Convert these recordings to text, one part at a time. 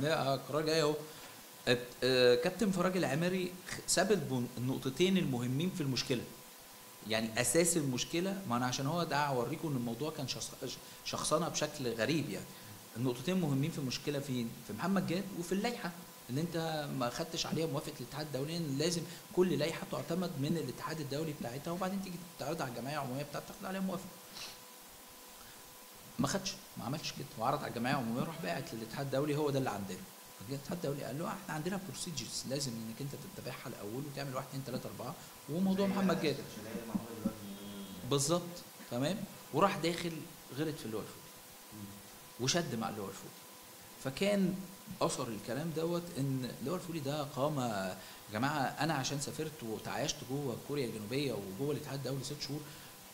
جاي اهو. آه، كابتن فراج العماري ساب النقطتين المهمين في المشكلة. يعني أساس المشكلة ما أنا عشان هو ده اوريكم إن الموضوع كان شخص- شخصنة بشكل غريب يعني. النقطتين مهمين في المشكلة فين؟ في محمد جاد وفي اللائحة اللي أنت ما خدتش عليها موافقة الاتحاد الدولي إن لازم كل لائحة تعتمد من الاتحاد الدولي بتاعتها وبعدين تيجي تعرض على الجمعية العمومية بتاعتك تاخد عليها موافقة. ما خدش ما عملش كده. وعرض على الجمعية العموميه وراح باعت للاتحاد الدولي هو ده اللي عندنا. الاتحاد الدولي قال له إحنا عندنا procedures لازم إنك أنت تتبعها الأول وتعمل 1 2 3 4 وموضوع محمد جاد بالظبط تمام. وراح داخل غلط في اللي هو الفوق وشد مع اللي هو الفولي فكان أثر الكلام دوت إن اللي هو الفولي ده قامة يا جماعة أنا عشان سافرت وتعايشت جوه كوريا الجنوبية وجوه الاتحاد الدولي ست شهور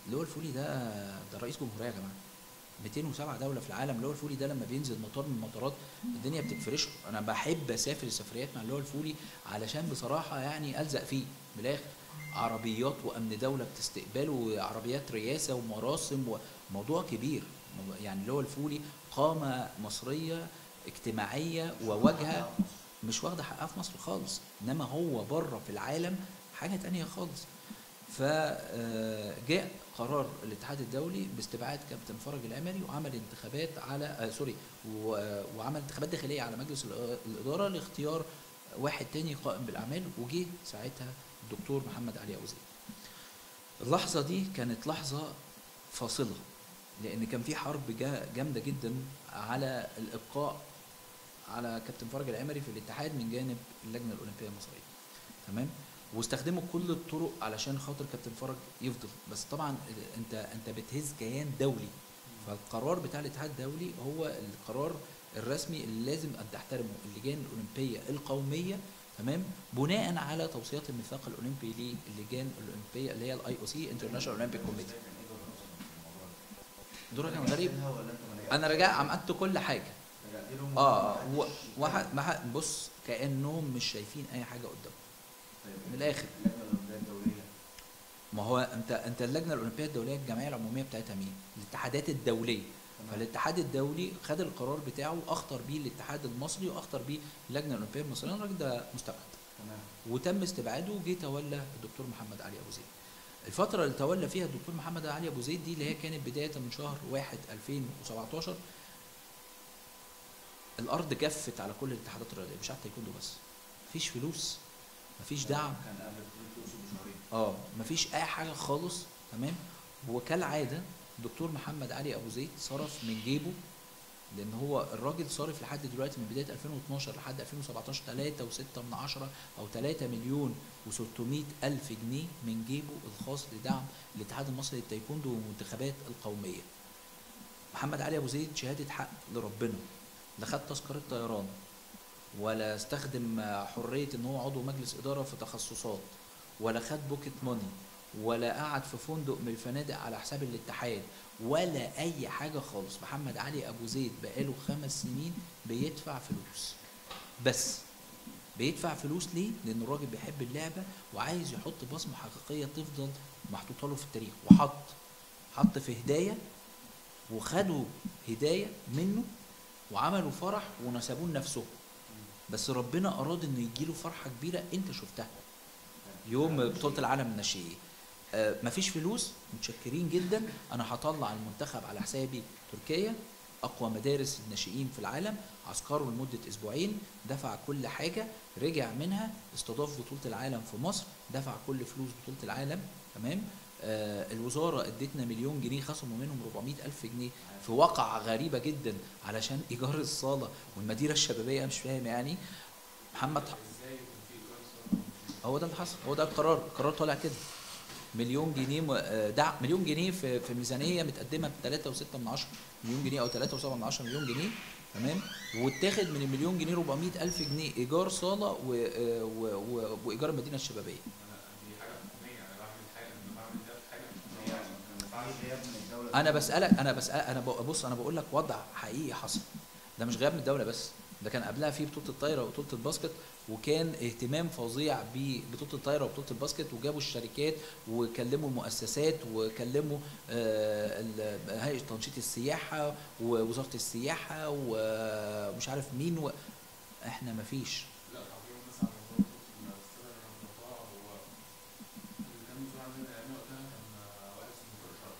اللي هو الفولي ده ده رئيس جمهورية يا جماعة. 207 دولة في العالم اللي هو الفولي ده لما بينزل مطار من المطارات الدنيا بتتفرشه أنا بحب أسافر السفريات مع اللي هو الفولي علشان بصراحة يعني ألزق فيه. من الآخر عربيات وأمن دولة بتستقبله وعربيات رئاسه ومراسم وموضوع كبير. يعني اللي هو الفولي قامة مصرية اجتماعية وواجهة مش واخدة حقها في مصر خالص إنما هو بره في العالم حاجة تانية خالص. فجاء قرار الاتحاد الدولي باستبعاد كابتن فرج العمري وعمل انتخابات على آه سوري وعمل انتخابات داخلية على مجلس الإدارة لاختيار واحد تاني قائم بالأعمال وجه ساعتها الدكتور محمد علي ابو زيد. اللحظة دي كانت لحظة فاصلة لأن كان في حرب جا- جامدة جدا على الإبقاء على كابتن فرج العمري في الاتحاد من جانب اللجنة الأولمبية المصرية تمام واستخدموا كل الطرق علشان خاطر كابتن فرج يفضل. بس طبعا انت انت بتهز كيان دولي. فالقرار بتاع الاتحاد الدولي هو القرار الرسمي اللي لازم أن تحترمه اللجان الأولمبية القومية تمام؟ بناء على توصيات الميثاق الأولمبي للجان الأولمبية اللي هي ال IOC International Olympic Committee دور كان غريب أنا رجع عملت كل حاجة. آه واحد بص كأنهم مش شايفين أي حاجة قدامهم. من الآخر. ما هو أنت أنت اللجنة الأولمبية الدولية الجمعية العمومية بتاعتها مين؟ الاتحادات الدولية. فالاتحاد الدولي خد القرار بتاعه اخطر بيه الاتحاد المصري وأخطر بيه اللجنة الأولمبية المصرية. الراجل ده مستبعد. وتم استبعاده وجه تولى الدكتور محمد علي أبو زيد. الفترة اللي تولى فيها الدكتور محمد علي أبو زيد دي اللي هي كانت بداية من شهر 1 2017 الأرض جفت على كل الاتحادات الرياضية. مش على التايكوندو بس. مفيش فلوس. مفيش دعم. آه مفيش أي حاجة خالص تمام؟ وكالعاده الدكتور محمد علي أبو زيد صرف من جيبه لأن هو الراجل صارف لحد دلوقتي من بداية 2012 لحد 2017 3 و6 من عشرة أو 3 مليون و600 ألف جنيه من جيبه الخاص لدعم الاتحاد المصري للتايكوندو والمنتخبات القومية. محمد علي أبو زيد شهادة حق لربنا لا خد تذكرة طيران ولا استخدم حرية إن هو عضو مجلس إدارة في تخصصات ولا خد بوكيت ماني ولا قعد في فندق من الفنادق على حساب الاتحاد ولا أي حاجة خالص. محمد علي أبو زيد بقاله خمس سنين بيدفع فلوس. بس بيدفع فلوس ليه؟ لأن الراجل بيحب اللعبة وعايز يحط بصمة حقيقية تفضل محطوطة له في التاريخ. وحط حط في هداية وخدوا هداية منه وعملوا فرح ونسبوه لنفسهم بس ربنا أراد إنه يجيله فرحة كبيرة أنت شفتها. يوم بطولة العالم الناشئين آه مفيش فلوس متشكرين جدا. أنا هطلع المنتخب على حسابي تركيا أقوى مدارس الناشئين في العالم عسكروا لمدة أسبوعين. دفع كل حاجة رجع منها استضاف بطولة العالم في مصر دفع كل فلوس بطولة العالم تمام؟ آه الوزارة ادتنا مليون جنيه خصموا منهم 400 ألف جنيه في واقعه غريبة جدا علشان إيجار الصالة والمديره الشبابية. مش فاهم يعني محمد هو ده اللي حصل هو ده القرار القرار طالع كده. مليون جنيه آه، دعم مليون جنيه في في ميزانية متقدمة ب 3.6 من عشرة مليون جنيه أو 3.7 من عشرة مليون جنيه تمام؟ واتاخد من المليون جنيه 400 ألف جنيه إيجار صالة آه، وإيجار المدينة الشبابية دي حاجة حكوميه أنا بعمل حاجة أنا بعمل ده في حاجة هي حكوميه كان في غياب من الدولة أنا بسألك أنا بسال أنا بص أنا بقول لك وضع حقيقي حصل. ده مش غياب من الدولة بس ده كان قبلها في بطولة الطايرة وبطولة ال basket وكان اهتمام فظيع ببطوله الطايرة وبطولة ال basket وجابوا الشركات وكلموا المؤسسات وكلموا آه، هيئة تنشيط السياحة ووزارة السياحة ومش عارف مين و... إحنا مفيش لا تعقيبا بس على موضوع الاستاذ الرفاع هو اللي كان مسؤول عننا ايامي وقتها كان واحد اسمه طارق شرف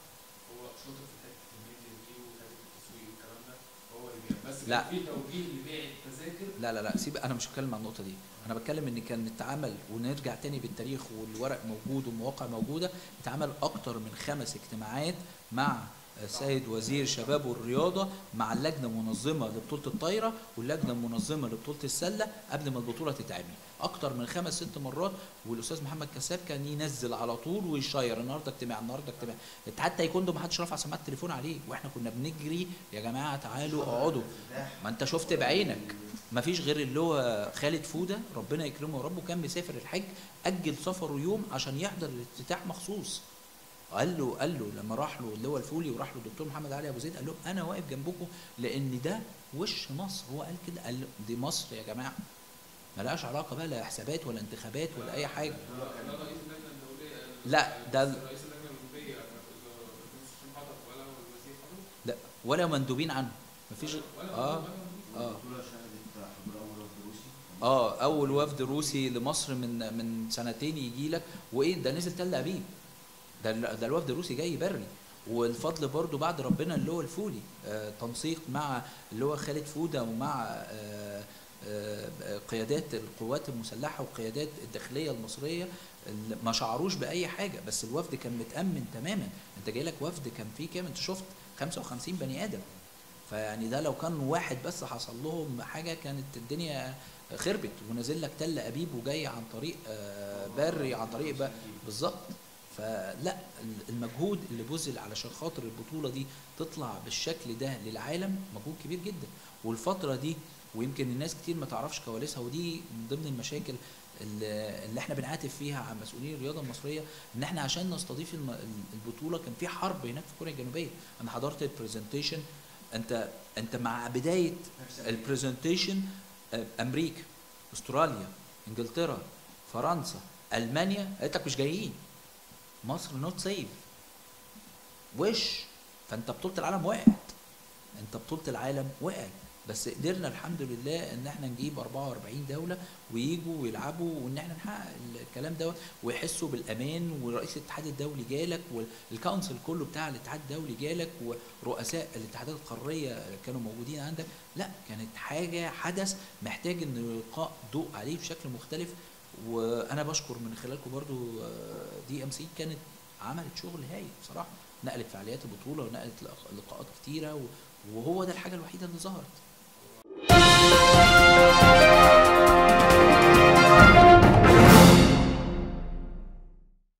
هو شاطر في حتة الميديا دي وحته التسويق والكلام ده هو اللي بيعمل بس لا. كان في توجيه لبيع التذاكر لا لا لا سيب أنا مش هتكلم عن النقطة دي أنا بتكلم إن كان اتعمل ونرجع تاني بالتاريخ والورق موجود والمواقع موجودة اتعمل أكتر من خمس اجتماعات مع السيد وزير الشباب والرياضة مع اللجنة المنظمة لبطولة الطايرة واللجنة المنظمة لبطولة السلة قبل ما البطولة تتعمل. أكتر من خمس ست مرات والأستاذ محمد كساب كان ينزل على طول ويشير. النهارده اجتماع النهارده اجتماع. اتحاد تايكوندو ما حدش رفع سماعة التليفون عليه وإحنا كنا بنجري. يا جماعة تعالوا اقعدوا. ما أنت شفت بعينك. ما فيش غير اللي هو خالد فودة ربنا يكرمه يا رب وكان مسافر الحج أجل سفره يوم عشان يحضر الافتتاح مخصوص. قال له قال له لما راح له اللي هو الفولي وراح له الدكتور محمد علي أبو زيد قال له أنا واقف جنبكم لأن ده وش مصر؟ هو قال كده قال دي مصر يا جماعة. ملهاش علاقة بقى لا حسابات ولا انتخابات ولا أي حاجة. لا ده لا ولا مندوبين عنه. مفيش آه آه. آه أول وفد روسي لمصر من من سنتين يجي لك. وإيه؟ ده نزل تل أبيب. ده ده الوفد الروسي جاي بري. والفضل برضو بعد ربنا اللي هو الفولي آه تنسيق مع اللي هو خالد فودة ومع آه آه قيادات القوات المسلحة والقيادات الداخلية المصرية ما شعروش بأي حاجة. بس الوفد كان متأمن تماما. انت جاي لك وفد كان فيه كام؟ انت شفت 55 بني آدم. فيعني ده لو كان واحد بس حصل لهم حاجة كانت الدنيا خربت ونازل لك تل أبيب وجاي عن طريق آه، بري عن طريق بالظبط. فلا المجهود اللي بذل علشان خاطر البطولة دي تطلع بالشكل ده للعالم مجهود كبير جدا. والفترة دي ويمكن الناس كتير ما تعرفش كواليسها ودي من ضمن المشاكل اللي إحنا بنعاتب فيها عن مسؤولين الرياضة المصرية إن إحنا عشان نستضيف البطولة كان في حرب هناك في كوريا الجنوبية. أنا حضرت ال presentation أنت أنت مع بداية ال presentation أمريكا أستراليا إنجلترا فرنسا ألمانيا قالت لك مش جايين. مصر not safe وش؟ فانت بطولة العالم وقعت. انت بطولة العالم وقعت. بس قدرنا الحمد لله ان إحنا نجيب 44 دولة ويجوا ويلعبوا وان إحنا نحقق الكلام دوت ويحسوا بالأمان ورئيس الاتحاد الدولي جالك وال council كله بتاع الاتحاد الدولي جالك ورؤساء الاتحادات القارية كانوا موجودين عندك. لا كانت حاجة حدث محتاج إن يلقى ضوء عليه بشكل مختلف وأنا بشكر من خلالكم برضو دي ام سي كانت عملت شغل هايل بصراحة نقلت فعاليات البطولة ونقلت لق- لقاءات كتيرة وهو ده الحاجة الوحيدة اللي ظهرت.